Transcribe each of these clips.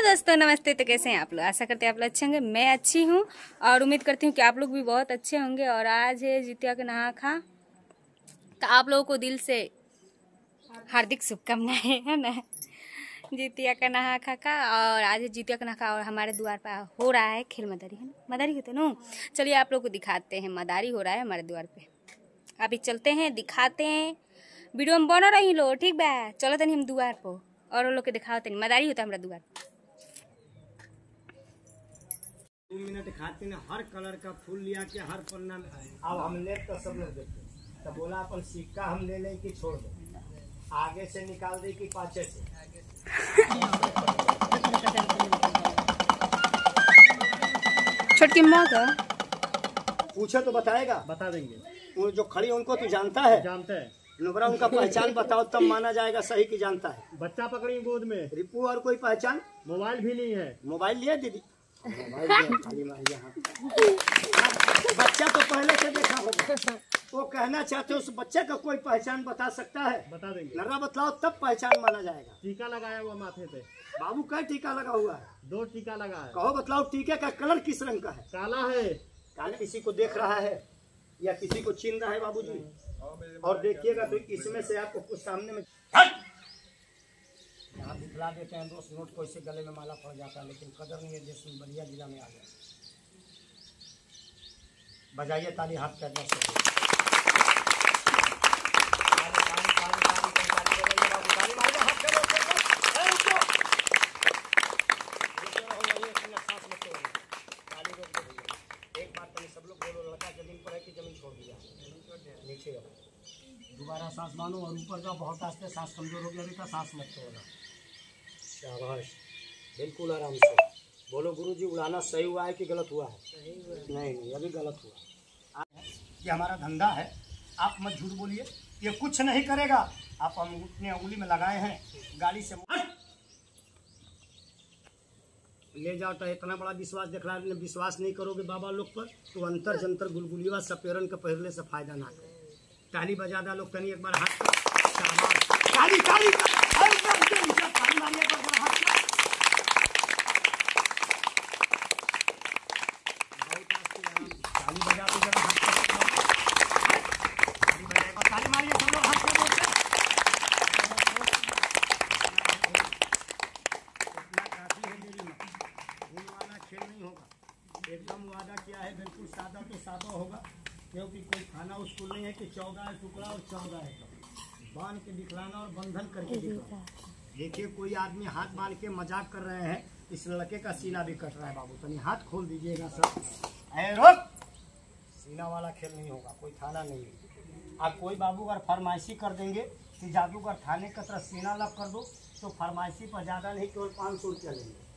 दोस्तों, नमस्ते। तो कैसे हैं आप लोग? आशा करते हैं आप लोग अच्छे होंगे। मैं अच्छी हूँ और उम्मीद करती हूँ कि आप लोग भी बहुत अच्छे होंगे। और आज है जितिया के नहा खा। तो आप लोगों को दिल से हार्दिक शुभकामनाएँ, है ना? जितिया का नहा खा का। और आज जितिया का नहा और हमारे द्वार पर हो रहा है खेल मदारी, है ना? मदारी होते ना? चलिए आप लोग को दिखाते हैं। मदारी हो रहा है हमारे द्वार पे। अभी चलते हैं, दिखाते हैं। वीडियो में बना रही लो, ठीक बा? चलो तनी हम द्वार पर। और लोग के दिखाओ तनी। मदारी होता है हमारा द्वार पे। दो मिनट खाते ने हर कलर का फूल लिया के हर पन्ना में। अब हम ले तो सब लोग देखते तो बोला अपन सिक्का हम ले लें कि छोड़ दो? आगे से निकाल दे कि पाछे से? छोटकी मग पूछे तो बताएगा। बता देंगे। वो जो खड़ी उनको तो जानता है? जानते हैं। नुबरा उनका पहचान बताओ तब माना जाएगा सही की जानता है। बच्चा पकड़ी गोद में। रिपू और कोई पहचान? मोबाइल भी नहीं है। मोबाइल लिया दीदी? बच्चा तो पहले से देखा होगा वो कहना चाहते हो उस बच्चे का कोई पहचान बता सकता है? बता देंगे। नर्रा बतलाओ तब पहचान माना जाएगा। टीका लगाया हुआ माथे पे। बाबू का टीका लगा हुआ है। दो टीका लगा है। कहो बतलाओ टीके का कलर किस रंग का है? काला है। काले किसी को देख रहा है या किसी को छीन रहा है बाबूजी? और देखिएगा तो इसमें से आपको कुछ सामने में दिखला देते हैं दोस्त नोट को इससे गले में माला पड़ जाता है लेकिन कदर नहीं है जैसे बलिया जिला में आ गया बजाइए ताली हाथ पैर से ताली, ताली, ताली, ताली, ताली, ताली बजाइए बाबू, ताली मारिए, हाथ पैरों से, है उसको। देखते रहो, वही एक मिनट सांस लेते रहो। ताली रोक दो भैया। एक बात तो सब लोग बोलो लड़का ज़मीन पर है कि ज़मीन छोड़ दिया नीचे दोबारा सांस मानो और ऊपर जाओ बहुत आस्ते सांस कमज़ोर हो गया बेटा सांस मत छोड़ना शाबाश। बिल्कुल आराम से। बोलो गुरुजी उड़ाना सही हुआ है कि गलत हुआ है? नहीं नहीं अभी गलत हुआ ये हमारा धंधा है। आप मत झूठ बोलिए। ये कुछ नहीं करेगा। आप हम उतने उंगली में लगाए हैं। गाड़ी से हट! ले जाओ तो इतना बड़ा विश्वास देख रहा है। विश्वास नहीं करोगे बाबा लोग पर तो अंतर जंतर गुलगुलिया सपेरन का पहले से फ़ायदा ना करे। ताली बजा दा लोग तनी एक बार हाथ ताली ताली ताली। ताली! है एकदम वादा है बिल्कुल सादा तो सादा होगा क्योंकि कोई खाना उसको नहीं है कि चौदह है टुकड़ा और चौदह है। बाँध के दिखलाना और बंधन करके दिखलाना देखिए कोई आदमी हाथ बाँध के मज़ाक कर रहे हैं इस लड़के का सीना भी कट रहा है बाबू। तनी हाथ खोल दीजिएगा सर। अरे रोक! सीना वाला खेल नहीं होगा कोई थाना नहीं है। आप कोई बाबू अगर फरमाइशी कर देंगे कि जादूगर थाने का तरह सीना लग कर दो तो फरमाइशी पर ज़्यादा नहीं केवल पाँच सौ रुपया लेंगे।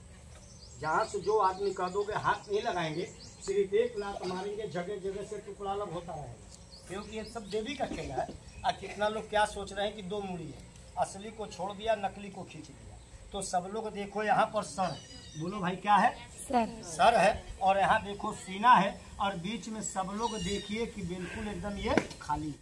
जहाँ से जो आदमी कह दोगे हाथ नहीं लगाएँगे सिर्फ़ एक लात मारेंगे जगह जगह से टुकड़ा अलग होता रहेगा। क्योंकि ये सब देवी का खेल है। और कितना लोग क्या सोच रहे हैं कि दो मूड़ी है? असली को छोड़ दिया नकली को खींच दिया। तो सब लोग देखो यहाँ पर सर है। बोलो भाई क्या है? सर। सर है। और यहाँ देखो सीना है। और बीच में सब लोग देखिए कि बिल्कुल एकदम ये खाली